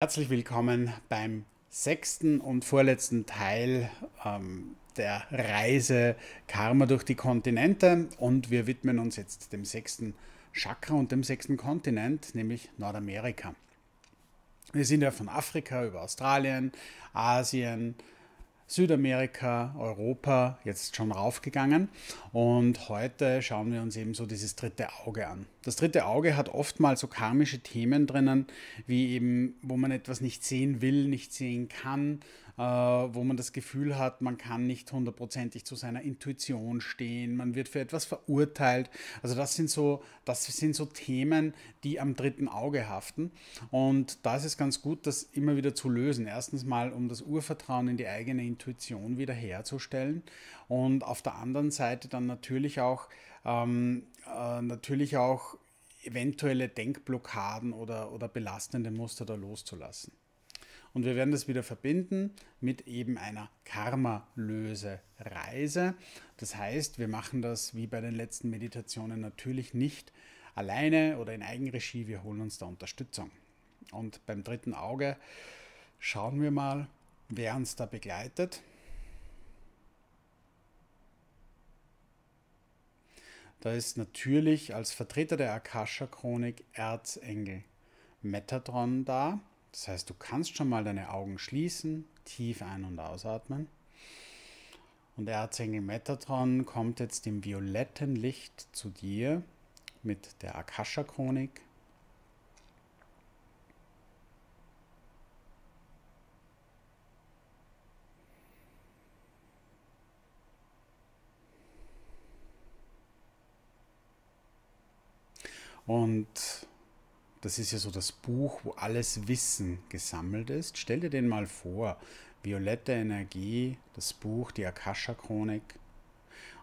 Herzlich willkommen beim sechsten und vorletzten Teil ähm, der Reise Karma durch die Kontinente und wir widmen uns jetzt dem sechsten Chakra und dem sechsten Kontinent, nämlich Nordamerika. Wir sind ja von Afrika über Australien, Asien, Südamerika, Europa jetzt schon raufgegangen und heute schauen wir uns eben so dieses dritte Auge an. Das dritte Auge hat oftmals so karmische Themen drinnen, wie eben, wo man etwas nicht sehen will, nicht sehen kann, wo man das Gefühl hat, man kann nicht hundertprozentig zu seiner Intuition stehen, man wird für etwas verurteilt. Also das sind so, das sind so Themen, die am dritten Auge haften. Und da ist es ganz gut, das immer wieder zu lösen. Erstens mal, um das Urvertrauen in die eigene Intuition wieder herzustellen. Und auf der anderen Seite dann natürlich auch, ähm, äh, natürlich auch eventuelle Denkblockaden oder, oder belastende Muster da loszulassen. Und wir werden das wieder verbinden mit eben einer Karma-Löse-Reise. Das heißt, wir machen das wie bei den letzten Meditationen natürlich nicht alleine oder in Eigenregie. Wir holen uns da Unterstützung. Und beim dritten Auge schauen wir mal, wer uns da begleitet. Da ist natürlich als Vertreter der Akasha-Chronik Erzengel Metatron da. Das heißt, du kannst schon mal deine Augen schließen, tief ein- und ausatmen. Und der Erzengel Metatron kommt jetzt im violetten Licht zu dir mit der Akasha-Chronik. Und das ist ja so das Buch, wo alles Wissen gesammelt ist. Stell dir den mal vor. Violette Energie, das Buch, die Akasha-Chronik.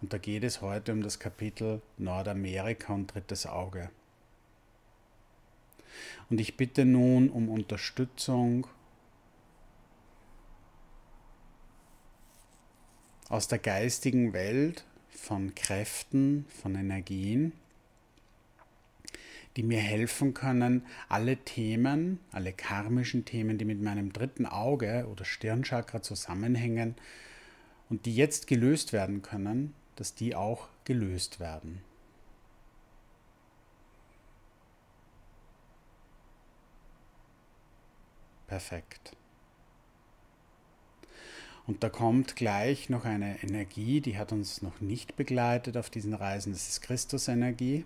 Und da geht es heute um das Kapitel Nordamerika und drittes Auge. Und ich bitte nun um Unterstützung aus der geistigen Welt von Kräften, von Energien die mir helfen können, alle Themen, alle karmischen Themen, die mit meinem dritten Auge oder Stirnchakra zusammenhängen und die jetzt gelöst werden können, dass die auch gelöst werden. Perfekt. Und da kommt gleich noch eine Energie, die hat uns noch nicht begleitet auf diesen Reisen, das ist Christusenergie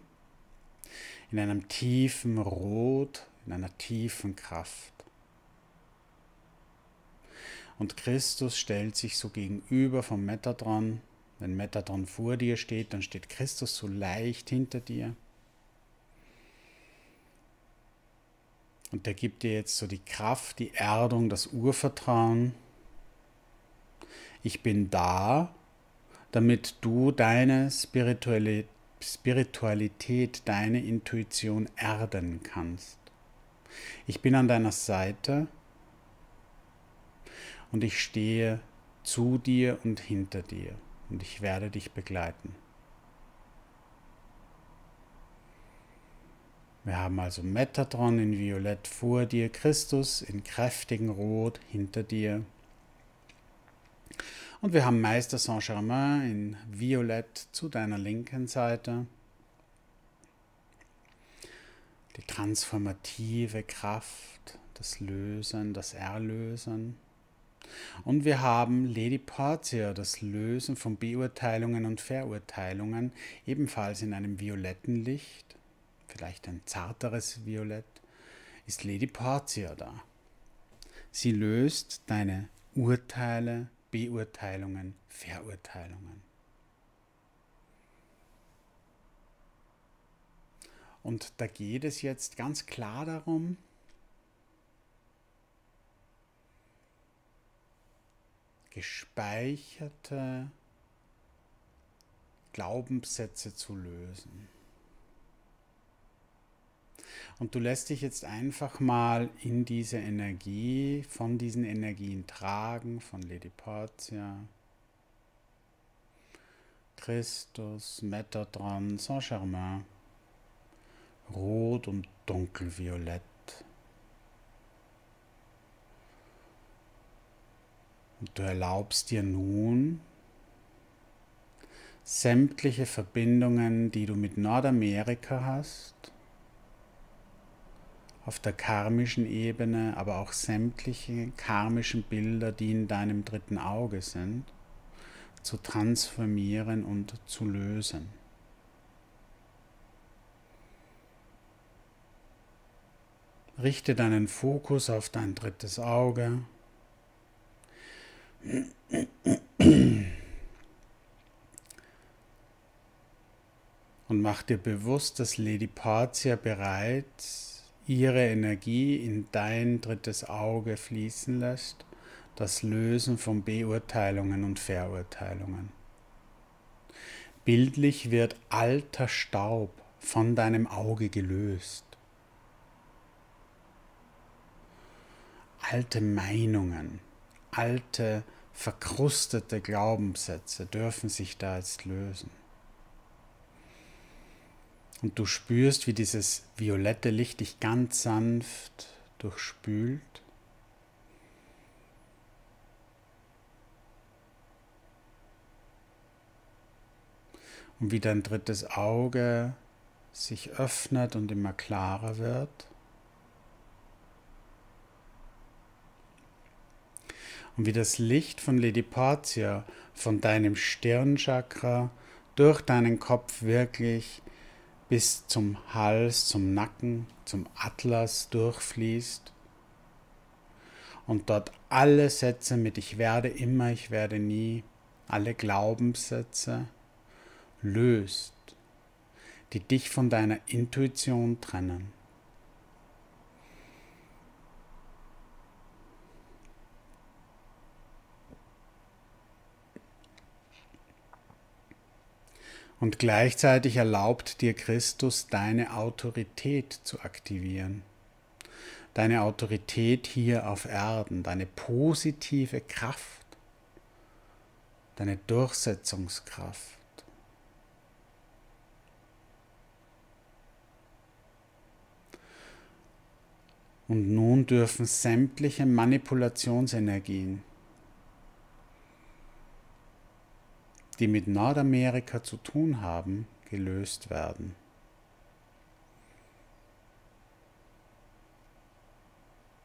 in einem tiefen Rot, in einer tiefen Kraft. Und Christus stellt sich so gegenüber vom Metatron. Wenn Metatron vor dir steht, dann steht Christus so leicht hinter dir. Und der gibt dir jetzt so die Kraft, die Erdung, das Urvertrauen. Ich bin da, damit du deine spirituelle Spiritualität, deine Intuition erden kannst. Ich bin an deiner Seite und ich stehe zu dir und hinter dir und ich werde dich begleiten. Wir haben also Metatron in Violett vor dir, Christus in kräftigen Rot hinter dir und wir haben Meister Saint-Germain in Violett zu deiner linken Seite. Die transformative Kraft, das Lösen, das Erlösen. Und wir haben Lady Portia, das Lösen von Beurteilungen und Verurteilungen, ebenfalls in einem violetten Licht, vielleicht ein zarteres Violett, ist Lady Portia da. Sie löst deine Urteile, Beurteilungen, Verurteilungen. Und da geht es jetzt ganz klar darum, gespeicherte Glaubenssätze zu lösen. Und du lässt dich jetzt einfach mal in diese Energie, von diesen Energien tragen, von Lady Portia, Christus, Metatron, Saint-Germain, Rot und Dunkelviolett. Und du erlaubst dir nun, sämtliche Verbindungen, die du mit Nordamerika hast, auf der karmischen Ebene, aber auch sämtliche karmischen Bilder, die in deinem dritten Auge sind, zu transformieren und zu lösen. Richte deinen Fokus auf dein drittes Auge. Und mach dir bewusst, dass Lady Patia bereits ihre Energie in dein drittes Auge fließen lässt, das Lösen von Beurteilungen und Verurteilungen. Bildlich wird alter Staub von deinem Auge gelöst. Alte Meinungen, alte verkrustete Glaubenssätze dürfen sich da jetzt lösen. Und du spürst, wie dieses violette Licht dich ganz sanft durchspült. Und wie dein drittes Auge sich öffnet und immer klarer wird. Und wie das Licht von Lady Patia von deinem Stirnchakra durch deinen Kopf wirklich bis zum Hals, zum Nacken, zum Atlas durchfließt und dort alle Sätze mit Ich werde immer, ich werde nie, alle Glaubenssätze löst, die dich von deiner Intuition trennen. Und gleichzeitig erlaubt dir Christus deine Autorität zu aktivieren. Deine Autorität hier auf Erden, deine positive Kraft, deine Durchsetzungskraft. Und nun dürfen sämtliche Manipulationsenergien die mit Nordamerika zu tun haben, gelöst werden.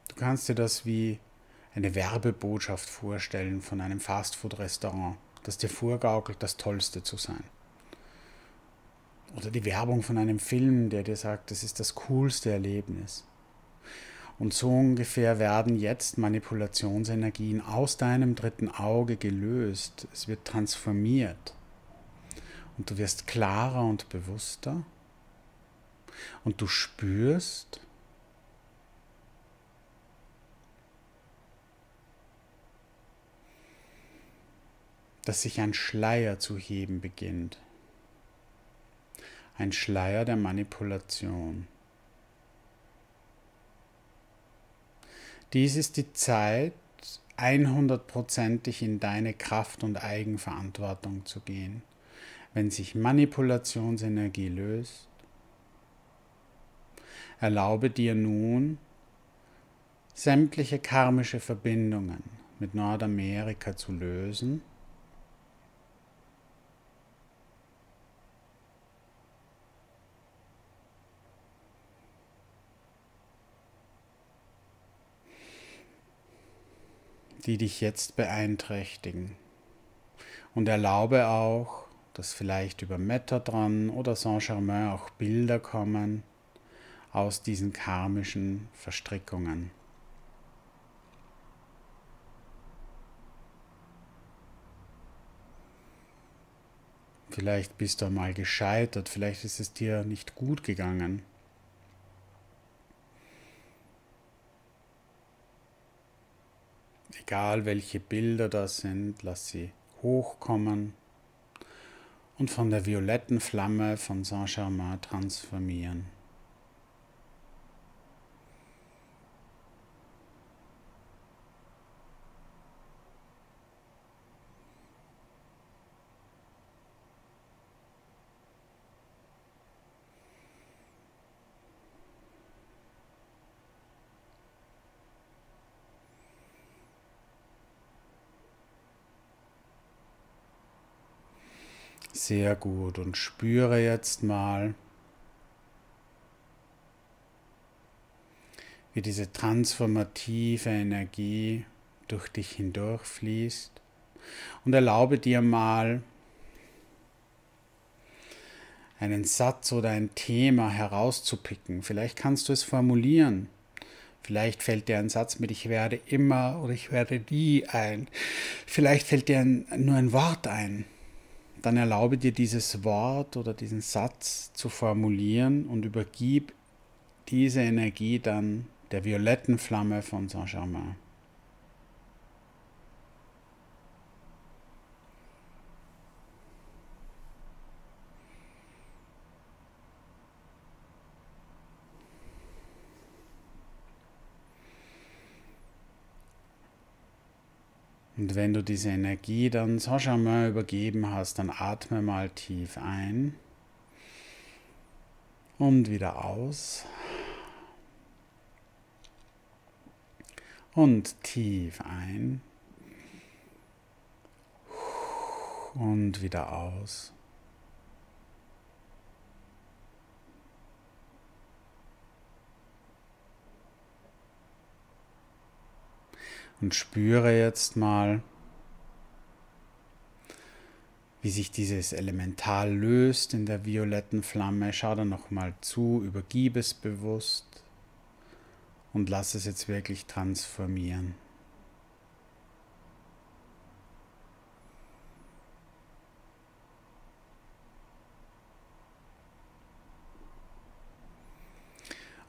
Du kannst dir das wie eine Werbebotschaft vorstellen von einem Fastfood-Restaurant, das dir vorgaukelt, das Tollste zu sein. Oder die Werbung von einem Film, der dir sagt, das ist das coolste Erlebnis. Und so ungefähr werden jetzt Manipulationsenergien aus deinem dritten Auge gelöst. Es wird transformiert. Und du wirst klarer und bewusster. Und du spürst, dass sich ein Schleier zu heben beginnt. Ein Schleier der Manipulation. Dies ist die Zeit, 100%ig in deine Kraft und Eigenverantwortung zu gehen. Wenn sich Manipulationsenergie löst, erlaube dir nun, sämtliche karmische Verbindungen mit Nordamerika zu lösen die dich jetzt beeinträchtigen. Und erlaube auch, dass vielleicht über Metatron oder Saint-Germain auch Bilder kommen aus diesen karmischen Verstrickungen. Vielleicht bist du einmal gescheitert, vielleicht ist es dir nicht gut gegangen. Egal welche Bilder das sind, lass sie hochkommen und von der violetten Flamme von Saint-Germain transformieren. Sehr gut. Und spüre jetzt mal, wie diese transformative Energie durch dich hindurchfließt. Und erlaube dir mal, einen Satz oder ein Thema herauszupicken. Vielleicht kannst du es formulieren. Vielleicht fällt dir ein Satz mit Ich werde immer oder ich werde nie ein. Vielleicht fällt dir ein, nur ein Wort ein dann erlaube dir dieses Wort oder diesen Satz zu formulieren und übergib diese Energie dann der violetten Flamme von Saint-Germain. Und wenn du diese Energie dann Saint-Germain übergeben hast, dann atme mal tief ein und wieder aus. Und tief ein und wieder aus. Und spüre jetzt mal, wie sich dieses Elemental löst in der violetten Flamme. Schau da nochmal zu, übergib es bewusst und lass es jetzt wirklich transformieren.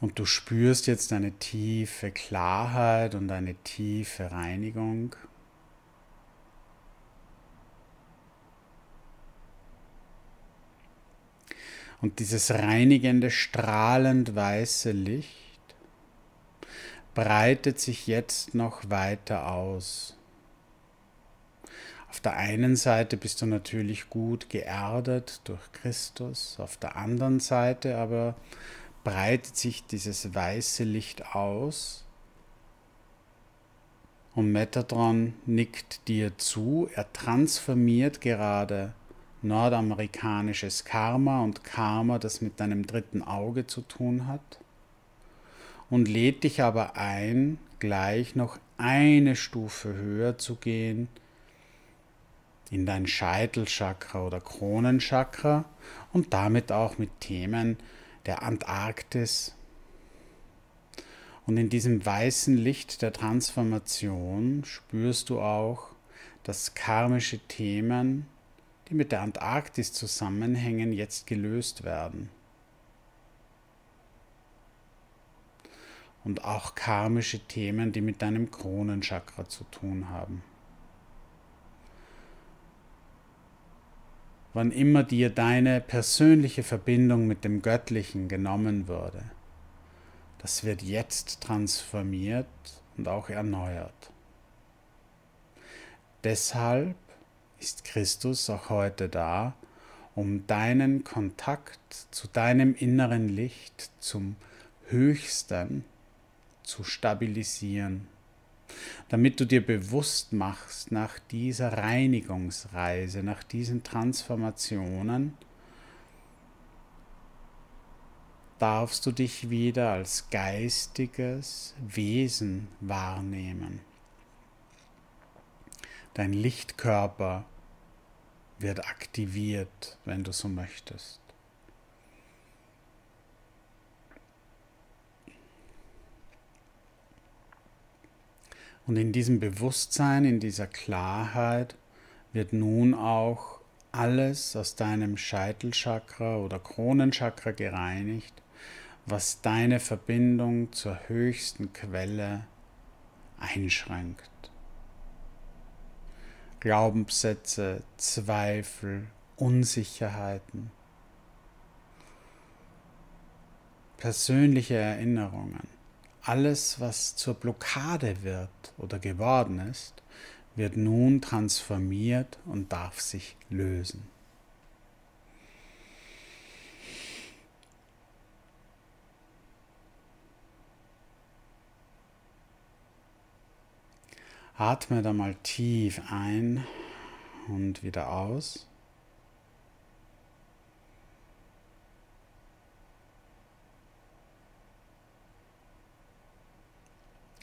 Und du spürst jetzt eine tiefe Klarheit und eine tiefe Reinigung. Und dieses reinigende, strahlend weiße Licht breitet sich jetzt noch weiter aus. Auf der einen Seite bist du natürlich gut geerdet durch Christus, auf der anderen Seite aber breitet sich dieses weiße Licht aus und Metatron nickt dir zu. Er transformiert gerade nordamerikanisches Karma und Karma, das mit deinem dritten Auge zu tun hat und lädt dich aber ein, gleich noch eine Stufe höher zu gehen in dein Scheitelchakra oder Kronenchakra und damit auch mit Themen der Antarktis. Und in diesem weißen Licht der Transformation spürst du auch, dass karmische Themen, die mit der Antarktis zusammenhängen, jetzt gelöst werden. Und auch karmische Themen, die mit deinem Kronenchakra zu tun haben. Wann immer dir deine persönliche Verbindung mit dem Göttlichen genommen wurde. Das wird jetzt transformiert und auch erneuert. Deshalb ist Christus auch heute da, um deinen Kontakt zu deinem inneren Licht, zum Höchsten zu stabilisieren damit du dir bewusst machst nach dieser Reinigungsreise, nach diesen Transformationen, darfst du dich wieder als geistiges Wesen wahrnehmen. Dein Lichtkörper wird aktiviert, wenn du so möchtest. Und in diesem Bewusstsein, in dieser Klarheit wird nun auch alles aus deinem Scheitelchakra oder Kronenchakra gereinigt, was deine Verbindung zur höchsten Quelle einschränkt. Glaubenssätze, Zweifel, Unsicherheiten, persönliche Erinnerungen alles, was zur Blockade wird oder geworden ist, wird nun transformiert und darf sich lösen. Atme da mal tief ein und wieder aus.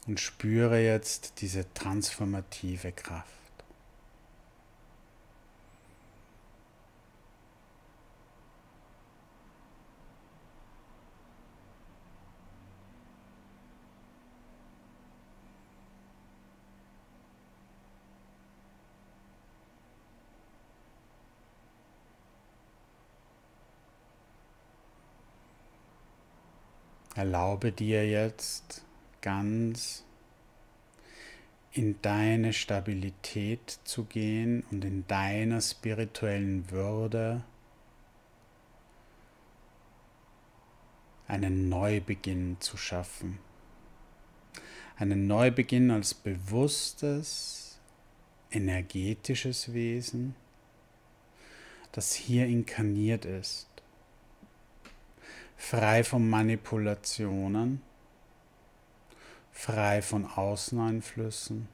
Und spüre jetzt diese transformative Kraft. Erlaube dir jetzt ganz in deine Stabilität zu gehen und in deiner spirituellen Würde einen Neubeginn zu schaffen. Einen Neubeginn als bewusstes, energetisches Wesen, das hier inkarniert ist frei von Manipulationen, frei von Außeneinflüssen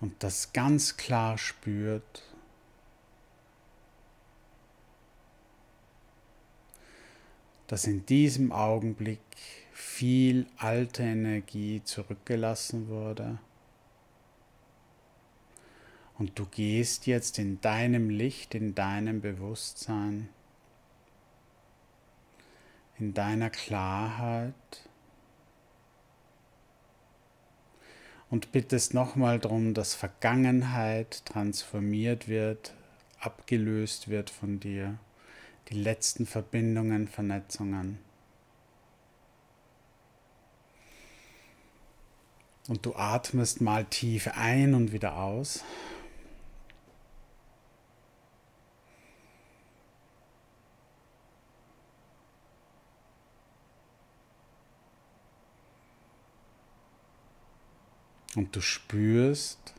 und das ganz klar spürt, dass in diesem Augenblick viel alte Energie zurückgelassen wurde. Und du gehst jetzt in deinem Licht, in deinem Bewusstsein in deiner Klarheit und bittest nochmal darum, dass Vergangenheit transformiert wird, abgelöst wird von dir, die letzten Verbindungen, Vernetzungen. Und du atmest mal tief ein und wieder aus. Und du spürst,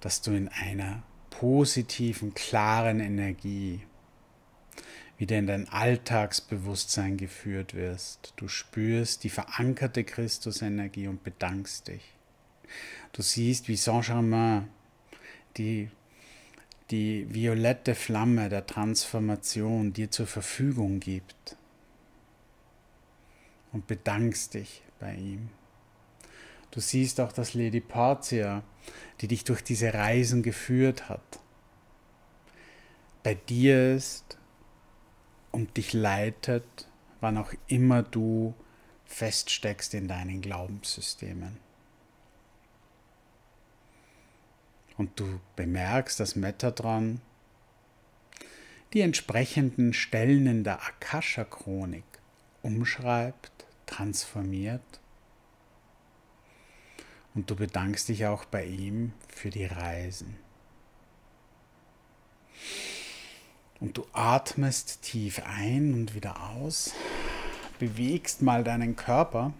dass du in einer positiven, klaren Energie wieder in dein Alltagsbewusstsein geführt wirst. Du spürst die verankerte Christusenergie und bedankst dich. Du siehst, wie Saint-Germain die, die violette Flamme der Transformation dir zur Verfügung gibt und bedankst dich bei ihm. Du siehst auch dass Lady Portia, die dich durch diese Reisen geführt hat, bei dir ist und dich leitet, wann auch immer du feststeckst in deinen Glaubenssystemen. Und du bemerkst, dass Metatron die entsprechenden Stellen in der Akasha-Chronik umschreibt transformiert. Und du bedankst dich auch bei ihm für die Reisen. Und du atmest tief ein und wieder aus, bewegst mal deinen Körper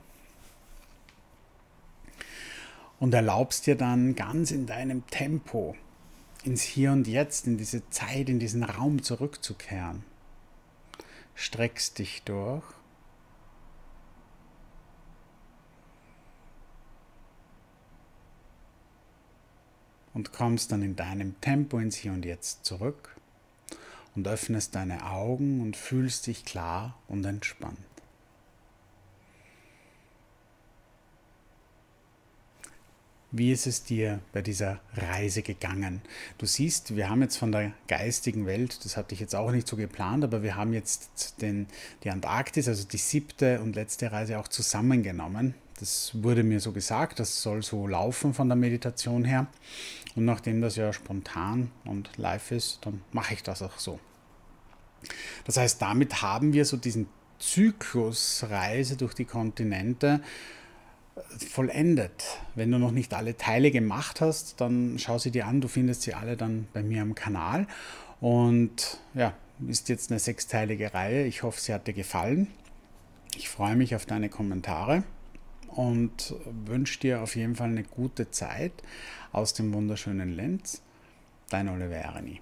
und erlaubst dir dann ganz in deinem Tempo ins Hier und Jetzt, in diese Zeit, in diesen Raum zurückzukehren. Streckst dich durch und kommst dann in deinem Tempo ins Hier und Jetzt zurück und öffnest deine Augen und fühlst dich klar und entspannt. Wie ist es dir bei dieser Reise gegangen? Du siehst, wir haben jetzt von der geistigen Welt, das hatte ich jetzt auch nicht so geplant, aber wir haben jetzt den, die Antarktis, also die siebte und letzte Reise auch zusammengenommen. Das wurde mir so gesagt, das soll so laufen von der Meditation her. Und nachdem das ja spontan und live ist, dann mache ich das auch so. Das heißt, damit haben wir so diesen Zyklus Reise durch die Kontinente äh, vollendet. Wenn du noch nicht alle Teile gemacht hast, dann schau sie dir an. Du findest sie alle dann bei mir am Kanal. Und ja, ist jetzt eine sechsteilige Reihe. Ich hoffe, sie hat dir gefallen. Ich freue mich auf deine Kommentare und wünsche dir auf jeden Fall eine gute Zeit aus dem wunderschönen Lenz. Dein Oliver Erni.